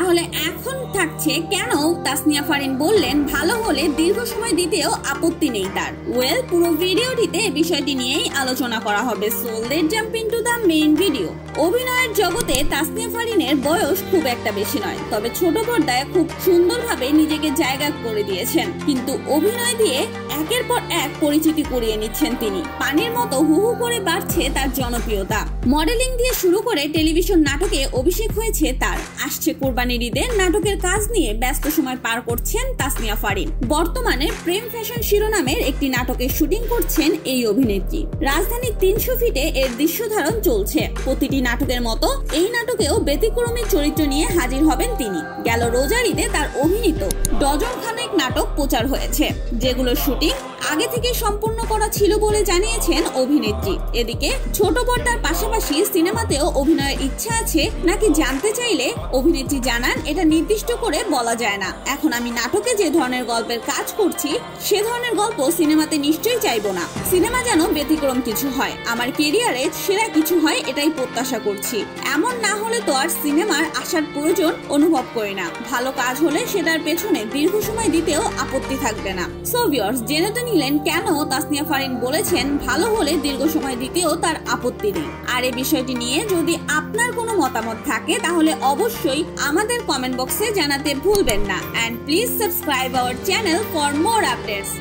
তাহলে এখন থাকছে কেন তাসনিয়া ফারিন বললেন, ভালো হলে দীর্ঘ সময় দিতেও আপত্তি নেই তার। ওয়েল পুরো ভিডিওটিতে বিষয়টি নিয়েই আলোচনা করা হবে। So let jump into the main video অভিনয়ের জগতে তাসনিয়া ফারিনের বয়স খুব একটা বেশি নয়, তবে ছোট পর্দায় খুব সুন্দরভাবে নিজেকে জায়গা করে দিয়েছেন। কিন্তু অভিনয় দিয়ে একের পর এক পরিচিতি করিয়ে নিচ্ছেন তিনি। পানির মতো হু হু করে বাড়ছে তার জনপ্রিয়তা। মডেলিং দিয়ে শুরু করে টেলিভিশন নাটকে অভিষেক হয়েছে তার। আসছে কোরবানির নাটকের কাজ নিয়ে ব্যস্ত সময় পার করছেন তাসনিয়া ফারিন। বর্তমানে প্রেম ফ্যাশন শিরোনামের একটি নাটকের শুটিং করছেন এই অভিনেত্রী। রাজধানীর তিনশো ফিটে এর দৃশ্য ধারণ চলছে। প্রতিটি নাটকের মতো এই নাটকেও ব্যতিক্রমী চরিত্র নিয়ে হাজির হবেন তিনি। গেল রোজারিতে তার অভিনীত ডজন খানেক নাটক প্রচার হয়েছে যেগুলোর শুটিং আগে থেকে সম্পূর্ণ করা ছিল বলে জানিয়েছেন অভিনেত্রী। এদিকে ছোট পর্দার পাশাপাশি সিনেমাতেও অভিনয়ের ইচ্ছা আছে, নাকি জানতে চাইলে অভিনেত্রী জানান এটা নির্দিষ্ট করে বলা যায় না। এখন আমি নাটকে যে ধরনের গল্পের কাজ করছি, সে ধরনের গল্প সিনেমাতে নিশ্চয়ই চাইব না। সিনেমা যেন ব্যতিক্রম কিছু হয়, আমার কেরিয়ারে সেরা কিছু হয় এটাই প্রত্যাশা করছি। এমন না হলে তো আর সিনেমার আসার প্রয়োজন অনুভব করি না। ভালো কাজ হলে সেটার পেছনে দীর্ঘ সময় দিতেও আপত্তি থাকবে না। সো ভিউয়ার্স জেনে তো নিলেন কেন তাসনিয়া ফারিন বলেছেন, ভালো হলে দীর্ঘ সময় দিতেও তার আপত্তি নেই। আর এই বিষয়টি নিয়ে যদি আপনার কোনো মতামত থাকে, তাহলে অবশ্যই আমাদের কমেন্ট বক্সে জানাতে ভুলবেন না। And please subscribe our channel for more updates